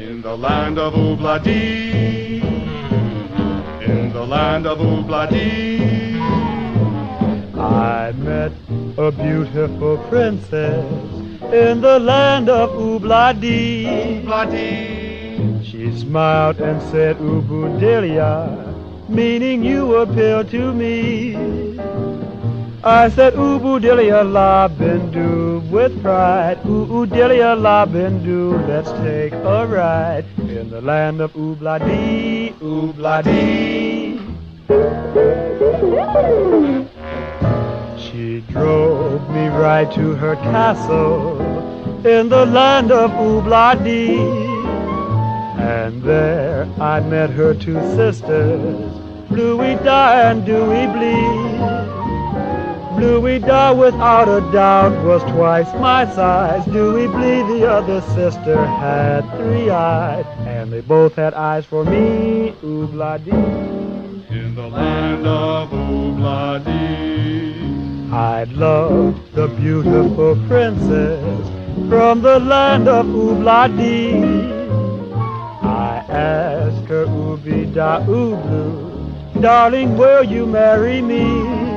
In the land of Oobla-dee, in the land of Oobla-dee, I met a beautiful princess in the land of. Oobla-dee. She smiled and said, Ubudilia, meaning you appeal to me. I said, Ubudilia la bindu with pride. Ubudilia la bindu, let's take a ride in the land of Oobla-dee, Oobla-dee. She drove me right to her castle in the land of Oobla-dee. And there I met her two sisters, Bluey Da and Dewey Blee. Bluey Da, without a doubt, was twice my size. Dewey Blee, the other sister, had three eyes, and they both had eyes for me. Oobla-dee. In the land of oobla dee i love the beautiful princess from the land of Oobla-dee. I asked her, Ooby da Ooblu, darling, will you marry me?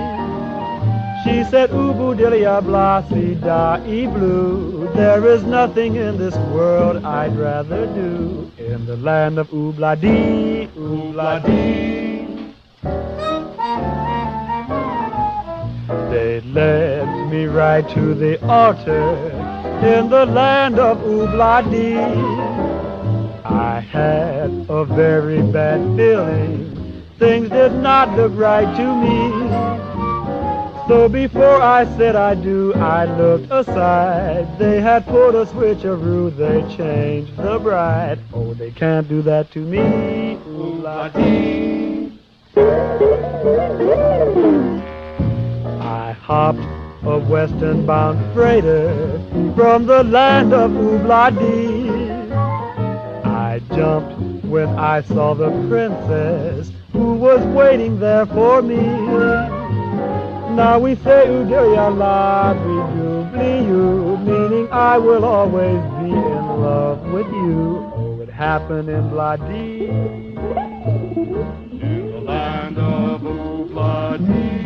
Said, Ubu dilia blasi da e blue. There is nothing in this world I'd rather do in the land of Oobla-dee, Oobla-dee. They led me right to the altar in the land of Oobla-dee. I had a very bad feeling. Things did not look right to me. So before I said I do, I looked aside. They had pulled a switcheroo, they changed the bride. Oh, they can't do that to me. Ooh-la-dee. I hopped a western bound freighter from the land of Oobla-dee. I jumped when I saw the princess who was waiting there for me. Now we say Udoyala, Bidubli you, meaning I will always be in love with you. Oh, it happened in Bladi. In the land of Ubladi.